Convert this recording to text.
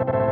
you